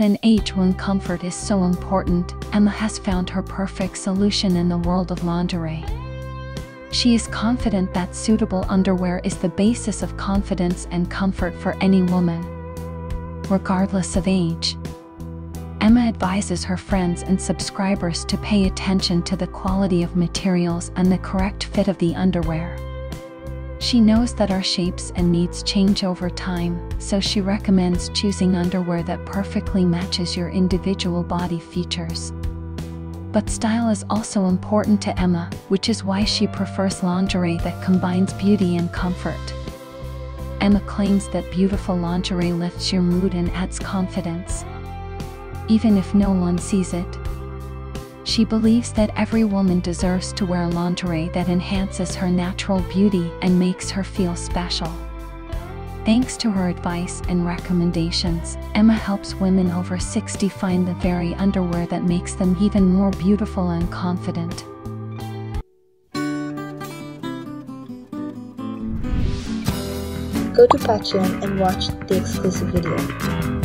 At an age when comfort is so important, Emma has found her perfect solution in the world of lingerie. She is confident that suitable underwear is the basis of confidence and comfort for any woman, regardless of age. Emma advises her friends and subscribers to pay attention to the quality of materials and the correct fit of the underwear. She knows that our shapes and needs change over time, so she recommends choosing underwear that perfectly matches your individual body features. But style is also important to Emma, which is why she prefers lingerie that combines beauty and comfort. Emma claims that beautiful lingerie lifts your mood and adds confidence. Even if no one sees it, she believes that every woman deserves to wear lingerie that enhances her natural beauty and makes her feel special. Thanks to her advice and recommendations, Emma helps women over 60 find the very underwear that makes them even more beautiful and confident. Go to Patreon and watch the exclusive video.